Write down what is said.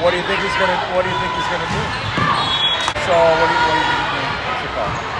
What do you think he's gonna? What do you think he's gonna do? So what do you, what do you think? What's your call?